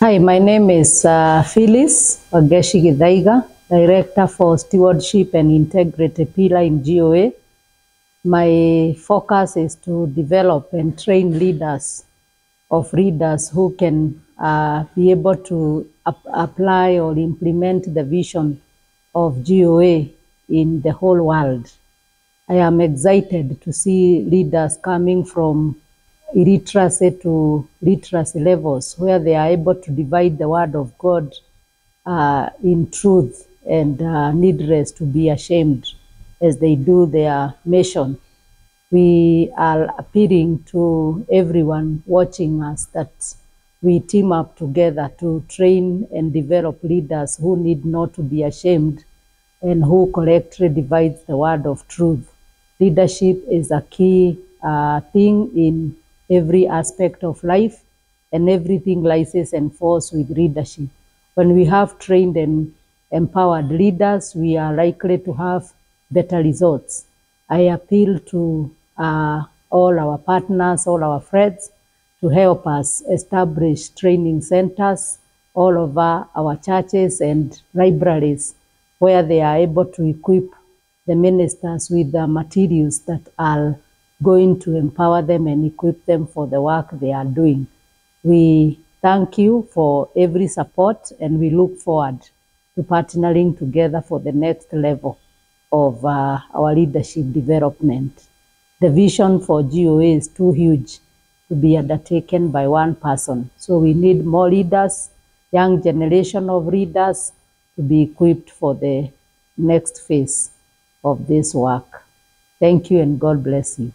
Hi, my name is uh, Phyllis Wageshi Githaiga, Director for Stewardship and Integrity Pillar in GOA. My focus is to develop and train leaders of readers who can uh, be able to ap- apply or implement the vision of GOA in the whole world. I am excited to see leaders coming from illiteracy to literacy levels where they are able to divide the word of God uh, in truth and uh, needless to be ashamed as they do their mission. We are appealing to everyone watching us that we team up together to train and develop leaders who need not to be ashamed and who correctly divides the word of truth. Leadership is a key uh, thing in every aspect of life, and everything lies and falls with leadership. When we have trained and empowered leaders, we are likely to have better results. I appeal to uh, all our partners, all our friends, to help us establish training centers all over our churches and libraries where they are able to equip the ministers with the materials that are going to empower them and equip them for the work they are doing. We thank you for every support and we look forward to partnering together for the next level of uh, our leadership development. The vision for GOA is too huge to be undertaken by one person. So we need more leaders, young generation of leaders to be equipped for the next phase of this work. Thank you and God bless you.